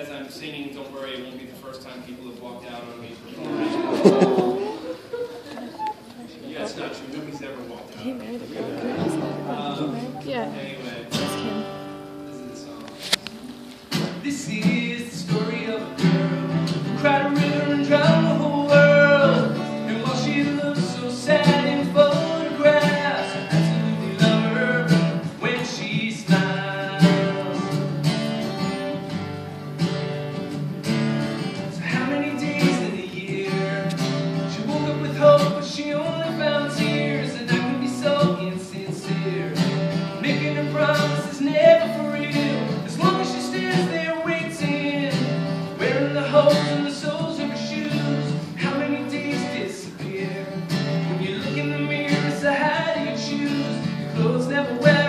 as I'm singing, don't worry, it won't be the first time people have walked out on me performing. yeah, it's not true. Nobody's ever walked out. Um, yeah. Anyway, this is the song. This is. Those never wear.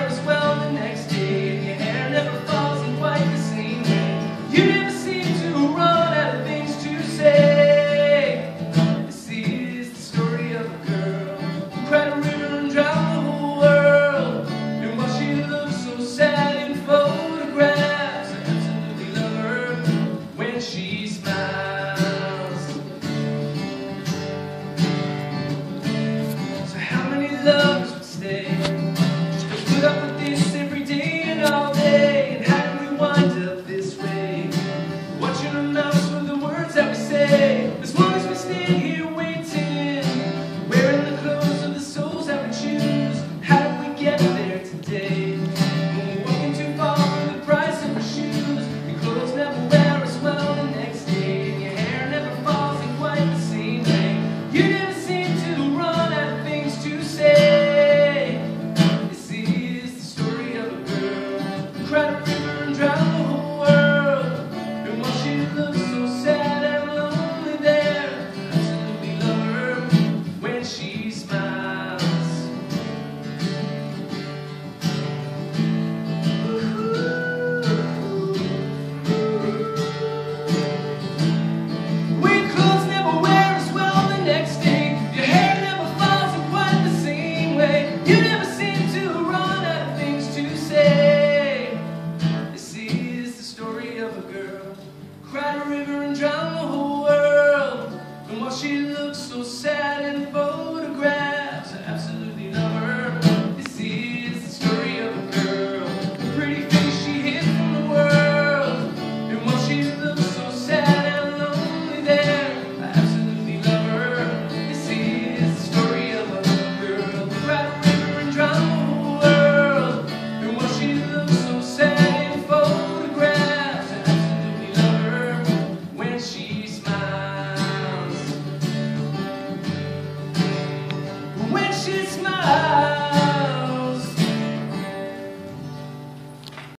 What you know. you precious smile.